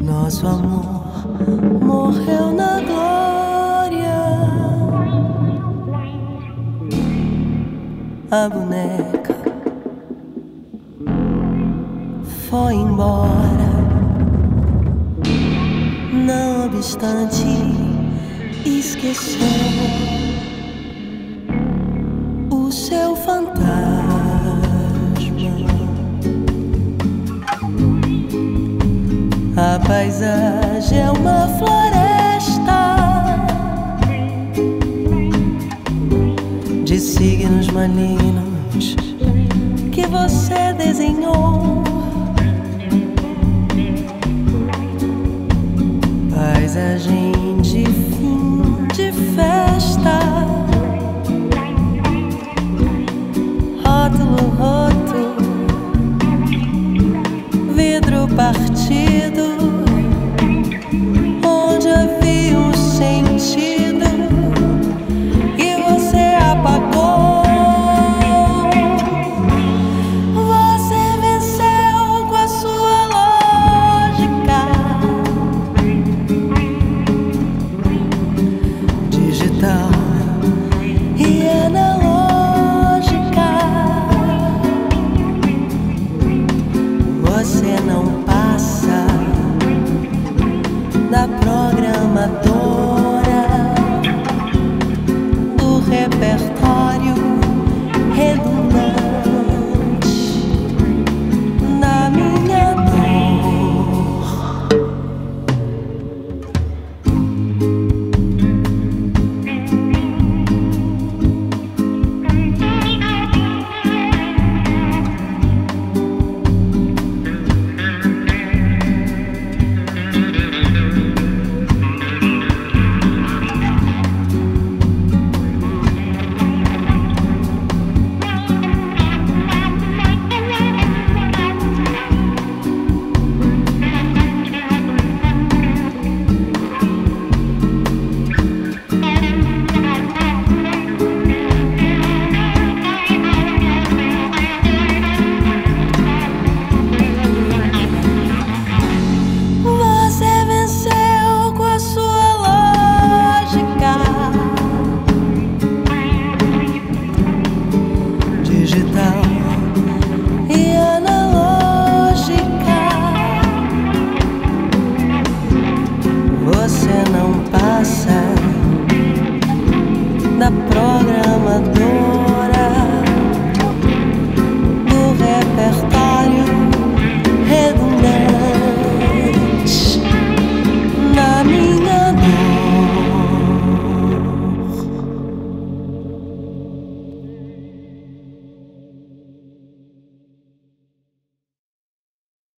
Nosso amor morreu na A boneca foi embora. Não obstante, esqueceu o seu fantasma. A paisagem é uma floresta de signos malignos que você desenhou. Do repertório redundante. digital e analógica. Você não passa.